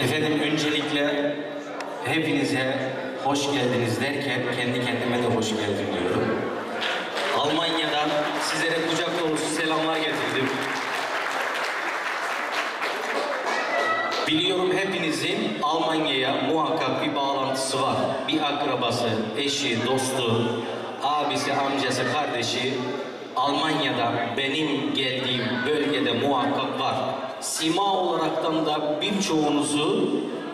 Efendim öncelikle hepinize hoş geldiniz derken kendi kendime de hoş geldim diyorum. Almanya'dan sizlere kucak dolusu selamlar getirdim. Biliyorum hepinizin Almanya'ya muhakkak bir bağlantısı var. Bir akrabası, eşi, dostu, abisi, amcası, kardeşi Almanya'da benim geldiğim bölgede muhakkak var. Sima olaraktan da birçoğunuzu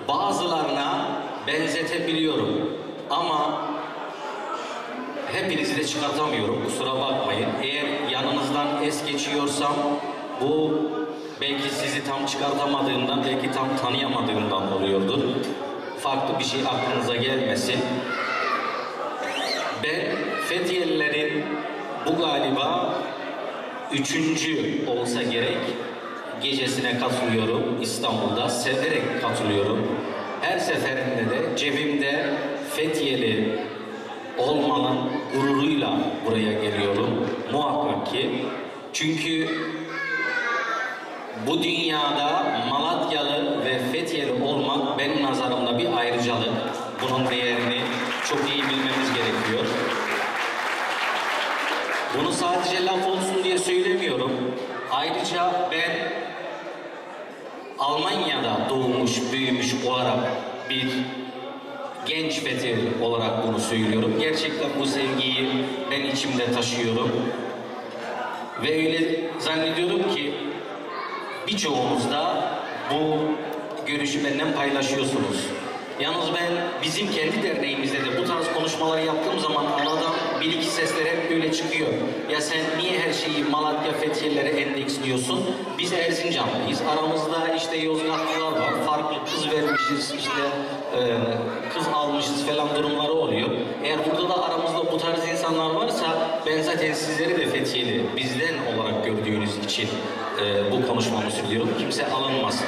bazılarına benzetebiliyorum. Ama hepinizi de çıkartamıyorum. Kusura bakmayın. Eğer yanınızdan es geçiyorsam bu belki sizi tam çıkartamadığımdan, belki tam tanıyamadığımdan oluyordur. Farklı bir şey aklınıza gelmesin. Ben Fethiyelilerin bu galiba üçüncü olsa gerek gecesine katılıyorum İstanbul'da. Severek katılıyorum. Her seferinde de cebimde Fethiyeli olmanın gururuyla buraya geliyorum. Muhakkak ki. Çünkü bu dünyada Malatyalı ve Fethiyeli olmak benim nazarımda bir ayrıcalık. Bunun değerini çok iyi bilmemiz gerekiyor. Bunu sadece laf olsun diye söylemiyorum. Ayrıca ben Almanya'da doğmuş, büyümüş olarak bir genç Fethiyeli olarak bunu söylüyorum. Gerçekten bu sevgiyi ben içimde taşıyorum. Ve öyle zannediyorum ki birçoğunuz da bu görüşü benden paylaşıyorsunuz. Yalnız ben bizim kendi derneğimizde de bu tarz konuşmaları yaptığım zaman aradan sesler hep böyle çıkıyor. Ya sen niye her şeyi Malatya Fethiyelilere endeksliyorsun? Biz Erzincanlıyız. Aramızda işte Yozgatlılar var. Farklı kız vermişiz, işte e, kız almışız falan durumları oluyor. Eğer burada da aramızda bu tarz insanlar varsa ben zaten sizleri de Fethiyeli bizden olarak gördüğünüz için e, bu konuşmamı söylüyorum. Kimse alınmasın.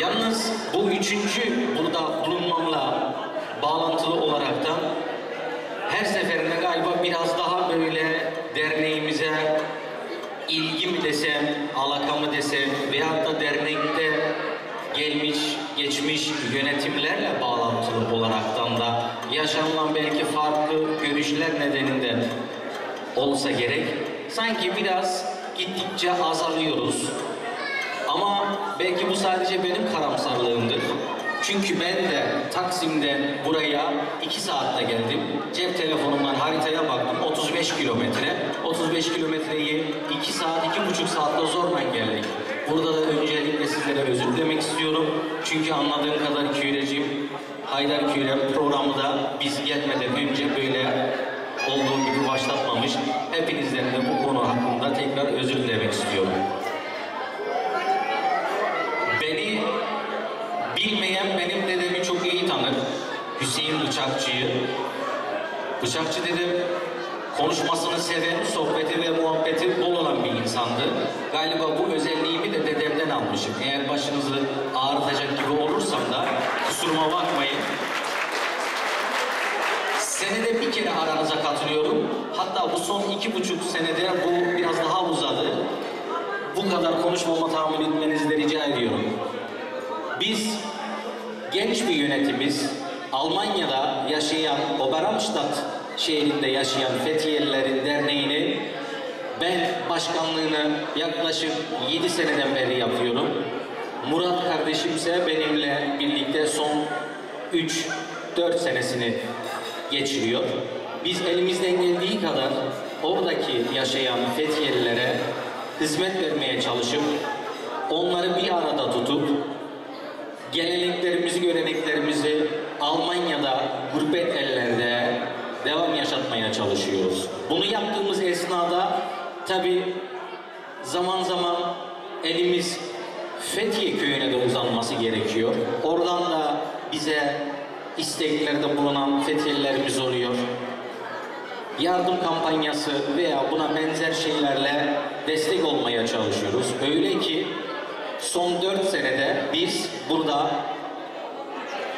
Yalnız bu üçüncü burada bulunmamla bağlantılı olaraktan her seferinde galiba biraz daha böyle derneğimize ilgi mi desem, alaka mı desem veyahut da dernekte gelmiş, geçmiş yönetimlerle bağlantılı olaraktan da yaşanılan belki farklı görüşler nedeninden olsa gerek sanki biraz gittikçe azalıyoruz. Ama belki bu sadece benim karamsarlığımdır. Çünkü ben de Taksim'den buraya iki saatte geldim. Cep telefonumdan haritaya baktım. 35 kilometre. 35 kilometreyi iki saat, iki buçuk saatte zorla geldik. Burada da öncelikle sizlere özür dilemek istiyorum. Çünkü anladığım kadar Kürecim, Haydar Kürem programı da biz gelmeden önce böyle olduğu gibi başlatmamış. Hepinizden de bu konu hakkında tekrar özür dilemek istiyorum. Beni bilmeyen benim dedemi çok iyi tanır. Hüseyin Bıçakçı'yı. Bıçakçı dedem konuşmasını seven, sohbeti ve muhabbeti bol olan bir insandı. Galiba bu özelliğimi de dedemden almışım. Eğer başınızı ağrıtacak gibi olursam da kusuruma bakmayın. Senede bir kere aranıza katılıyorum. Hatta bu son iki buçuk senede bu biraz daha uzadı. Bu kadar konuşmama tahammül etmenizi de rica ediyorum. Biz genç bir yönetimiz Almanya'da yaşayan Oberamstadt şehrinde yaşayan Fethiyelilerin derneğini ben başkanlığını yaklaşık 7 seneden beri yapıyorum. Murat kardeşimse benimle birlikte son 3-4 senesini geçiriyor. Biz elimizden geldiği kadar oradaki yaşayan Fethiyelilere hizmet vermeye çalışıp onları bir arada tutup geleneklerimizi, göreneklerimizi Almanya'da gurbet ellerde devam yaşatmaya çalışıyoruz. Bunu yaptığımız esnada tabi zaman zaman elimiz Fethiye köyüne de uzanması gerekiyor. Oradan da bize isteklerde bulunan Fethiyelilerimiz oluyor. Yardım kampanyası veya buna benzer şeylerle destek olmaya çalışıyoruz. Öyle ki son 4 senede biz burada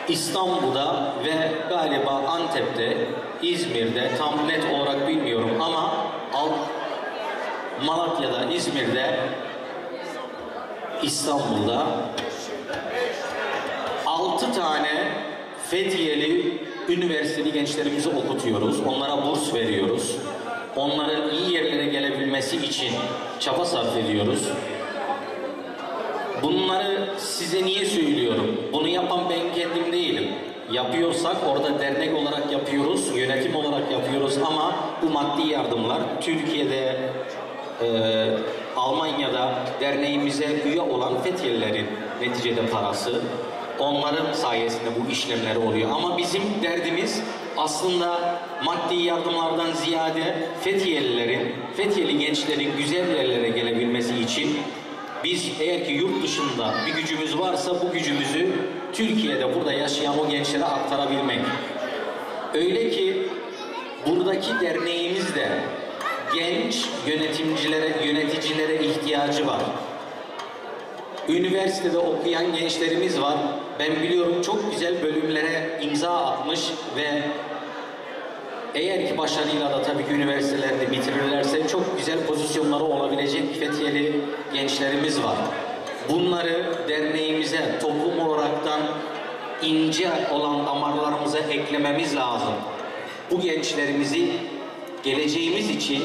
İstanbul'da ve galiba Antep'te, İzmir'de tam net olarak bilmiyorum ama Al Malatya'da, İzmir'de, İstanbul'da 6 tane Fethiyeli üniversiteli gençlerimizi okutuyoruz. Onlara burs veriyoruz. Onların iyi yerlere gelebilmesi için çaba sarf ediyoruz. Bunları size niye söylüyorum? Bunu yapan ben kendim değilim. Yapıyorsak orada dernek olarak yapıyoruz, yönetim olarak yapıyoruz ama bu maddi yardımlar Türkiye'de, e, Almanya'da derneğimize üye olan Fethiyelilerin neticede parası. Onların sayesinde bu işlemler oluyor. Ama bizim derdimiz aslında maddi yardımlardan ziyade Fethiyelilerin, Fethiyeli gençlerin güzel yerlere gelebilmesi için biz eğer ki yurt dışında bir gücümüz varsa bu gücümüzü Türkiye'de burada yaşayan o gençlere aktarabilmek. Öyle ki buradaki derneğimiz de genç yönetimcilere, yöneticilere ihtiyacı var. Üniversitede okuyan gençlerimiz var. Ben biliyorum çok güzel bölümlere imza atmış ve eğer ki başarıyla da tabii ki üniversitelerini bitirirlerse çok güzel pozisyonları olabilecek Fethiyeli gençlerimiz var. Bunları derneğimize toplum olaraktan ince olan damarlarımıza eklememiz lazım. Bu gençlerimizi geleceğimiz için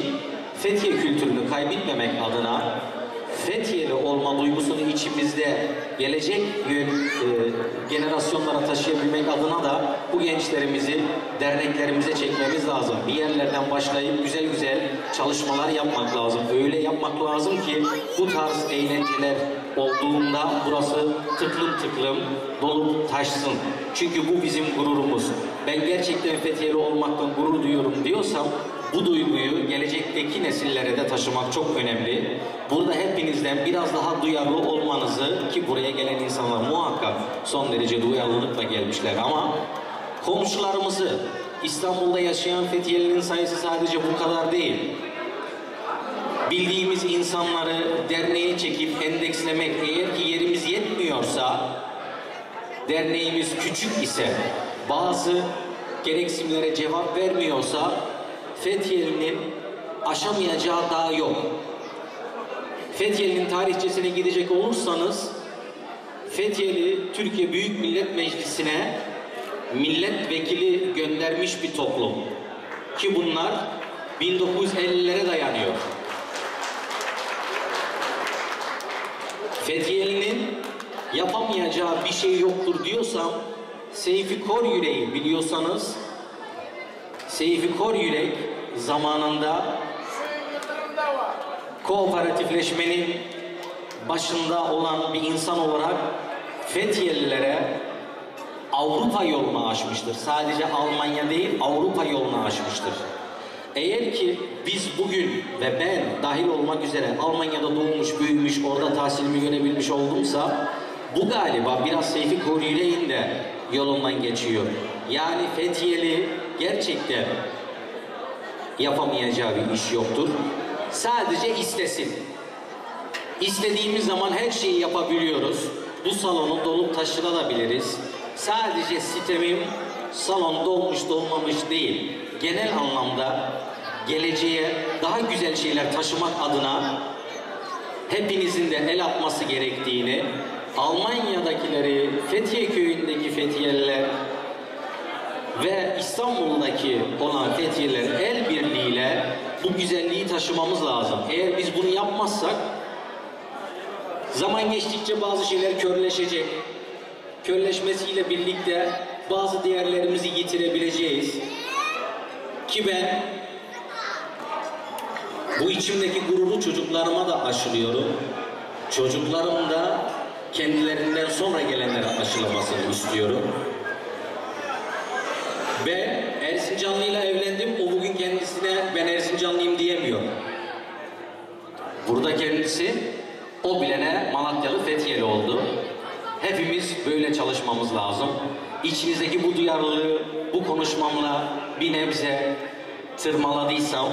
Fethiye kültürünü kaybetmemek adına Fethiyeli olma duygusunu içimizde gelecek e, generasyonlara taşıyabilmek adına da bu gençlerimizi derneklerimize çekmemiz lazım. Bir yerlerden başlayıp güzel güzel çalışmalar yapmak lazım. Öyle yapmak lazım ki bu tarz eğlenceler olduğunda burası tıklım tıklım dolup taşsın. Çünkü bu bizim gururumuz. Ben gerçekten Fethiyeli olmaktan gurur duyuyorum diyorsam bu duyguyu gelecekteki nesillere de taşımak çok önemli. Burada hepinizden biraz daha duyarlı olmanızı ki buraya gelen insanlar muhakkak son derece duyarlılıkla gelmişler ama komşularımızı İstanbul'da yaşayan Fethiyelilerin sayısı sadece bu kadar değil. Bildiğimiz insanları derneğe çekip endekslemek eğer ki yerimiz yetmiyorsa derneğimiz küçük ise bazı gereksinimlere cevap vermiyorsa Fethiye'nin aşamayacağı dağ yok. Fethiye'nin tarihçesine gidecek olursanız Fethiyeli Türkiye Büyük Millet Meclisi'ne milletvekili göndermiş bir toplum. Ki bunlar 1950'lere dayanıyor. Fethiyeli'nin yapamayacağı bir şey yoktur diyorsam Seyfi Kor Yüreği biliyorsanız Seyfi Kor Yürek zamanında kooperatifleşmenin başında olan bir insan olarak Fethiyelilere Avrupa yolunu açmıştır. Sadece Almanya değil Avrupa yolunu açmıştır. Eğer ki biz bugün ve ben dahil olmak üzere Almanya'da doğmuş, büyümüş, orada tahsilimi görebilmiş oldumsa bu galiba biraz Seyfi Koruyüle'nin de yolundan geçiyor. Yani Fethiyeli gerçekten yapamayacağı bir iş yoktur. Sadece istesin. İstediğimiz zaman her şeyi yapabiliyoruz. Bu salonu dolup taşırabiliriz. Sadece sitemim salon dolmuş dolmamış değil. Genel anlamda geleceğe daha güzel şeyler taşımak adına hepinizin de el atması gerektiğini, Almanya'dakileri, Fethiye köyündeki Fethiyeliler ve İstanbul'daki olan Fethiyeler el birliğiyle bu güzelliği taşımamız lazım. Eğer biz bunu yapmazsak zaman geçtikçe bazı şeyler körleşecek. Körleşmesiyle birlikte bazı değerlerimizi yitirebileceğiz. Ki ben bu içimdeki gururu çocuklarıma da aşılıyorum. Çocuklarım da kendilerinden sonra gelenlere aşılamasını istiyorum. Ben Erzincanlı'yla evlendim. O bugün kendisine ben Erzincanlıyım diyemiyor. Burada kendisi o bilene Malatyalı Fethiyeli oldu. Hepimiz böyle çalışmamız lazım. İçinizdeki bu duyarlılığı bu konuşmamla bir nebze tırmaladıysam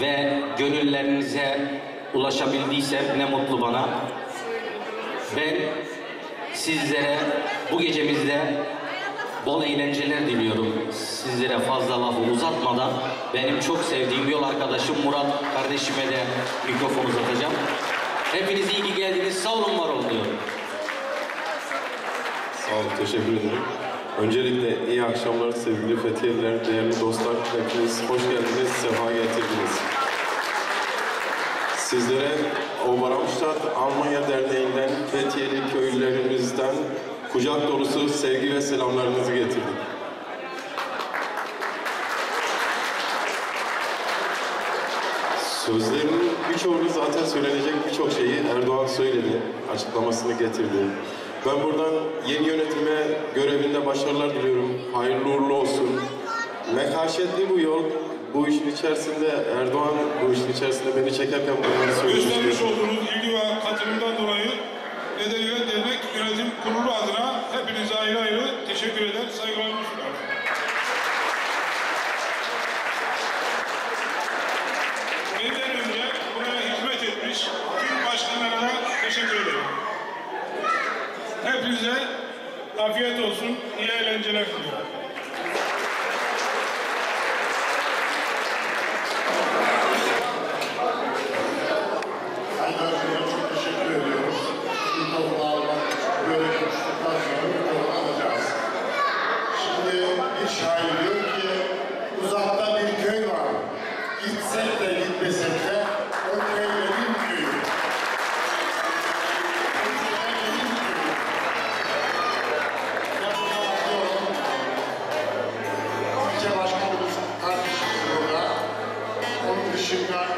ve gönüllerinize ulaşabildiysem ne mutlu bana. Ben sizlere bu gecemizde bol eğlenceler diliyorum. Sizlere fazla lafı uzatmadan benim çok sevdiğim yol arkadaşım Murat kardeşime de mikrofonu uzatacağım. Hepiniz iyi ki geldiniz. Sağ olun var olun diyorum. Sağ olun, teşekkür ederim. Öncelikle iyi akşamlar sevgili Fethiyeliler, değerli dostlar. Hepiniz hoş geldiniz, sefa getirdiniz. Sizlere Oberamstadt Almanya Derneği'nden Fethiyeli köylülerimizden kucak dolusu sevgi ve selamlarınızı getirdik. Sözlerinin birçoğunu zaten söylenecek birçok şeyi Erdoğan söyledi, açıklamasını getirdi. Ben buradan yeni yönetime görevinde başarılar diliyorum. Hayırlı uğurlu olsun. Mekaşetli bu yol. Bu işin içerisinde Erdoğan bu işin içerisinde beni çekerken bunları Göstermiş söylemişti. olduğunuz ilgi ve katılımdan dolayı Bedeviye Dernek Yönetim Kurulu adına hepinize ayrı ayrı teşekkür eder, saygılarımı sunarım. Benden önce buraya hizmet etmiş tüm başkanlara da teşekkür ederim. Hepinize afiyet olsun, iyi eğlenceler diliyorum. Michigan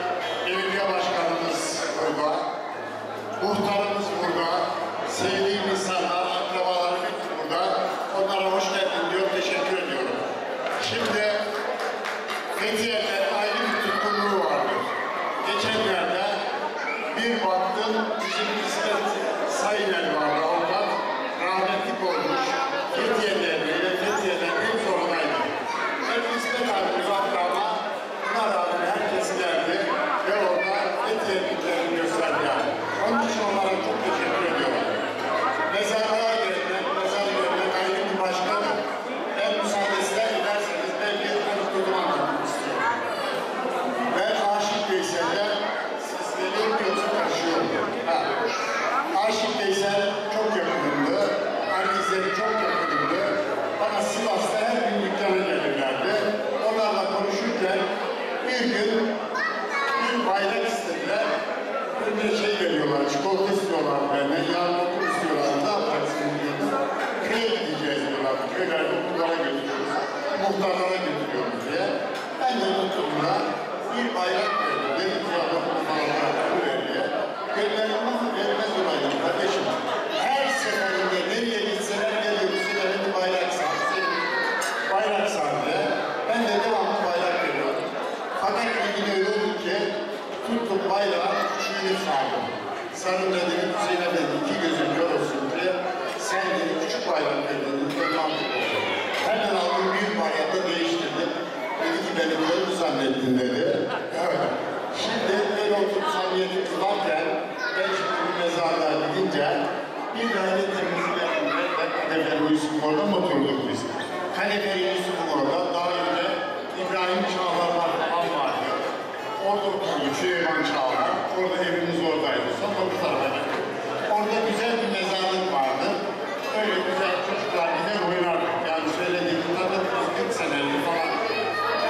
bir bayrak istediler. Bir şey veriyorlar, çikolata istiyorlar benden, okul istiyorlar. Ne yapacaksın dedim. Köye gideceğiz diyorlar. Köylerde okullara götürüyoruz. Muhtarlara götürüyoruz diye. Ben de tuttuğumda bir bayrak verdim. Dedim ki ya ver diye. Gönderilmez, verilmez olaydım kardeşim. Her seferinde nereye gitseler geliyoruz. Sefer bir bayrak sar. Bayrak sar diye. Ben de devamlı bayrak veriyorum. Fakat ilgili öyle oldu ki tuttum bayrağı küçüğünü sardım. Sarınca dedim Hüseyin'e dedim iki gözüm kör olsun diye sen dedim küçük bayrak ver dedim. Ben oldu. Hemen aldım büyük bayrakta değiştirdim. Dedi ki beni böyle mi zannettin dedi. Şimdi böyle oturup samimiyetimiz varken ben şimdi bu mezarlığa gidince bir daire ben Kadeferi Yusuf orada mı oturduk biz? Kadeferi Yusuf'un orada daha önce İbrahim Çağlar var vardı. Orada oturdu Süleyman Çağlar. Orada evimiz oradaydı. Sonra bu tarafa gittik. Orada güzel bir mezarlık vardı. Öyle güzel çocuklar gider oynardık. Yani söylediğim tanıdığımız 40 seneli falan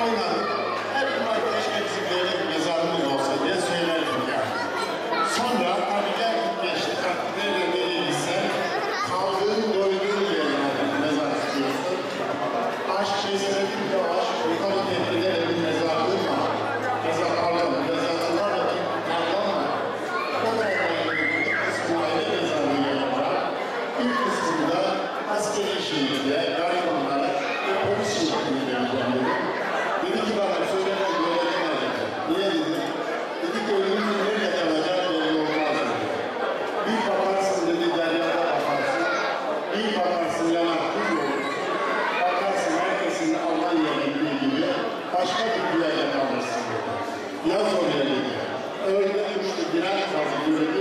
oynardık. Hep bir keşke bizim böyle bir mezarlığımız olsa diye söylerdik yani. Sonra tabii geldik geçtik. Artık nereye nereye gitsen kaldığın doyduğun yerine mezar istiyorsun. Aşk şeysine bir de aşk yukarı tehdide bir mezarlığı var. Mezar pardon, mezarlığı var da bir tarlam var. O tarafta bir kısmı aile mezarlığı yapacak. Bir kısmında askeri şehirde, garibanlara ve polis şeklinde yapacağım dedi. Dedi ki bana söyle ben böyle demedim. Niye dedim? Dedi ki ölümün nerede kalacağı belli olmaz dedi. Bir bakarsın dedi deryada bakarsın. Bir bakarsın yanar kul olur. Bakarsın herkesin Almanya'ya gittiği gibi başka bir yerde kalırsın dedi. Yaz oraya dedi. Öyle üçlü birer fazla